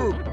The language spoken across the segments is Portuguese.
group.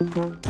Mm-hmm.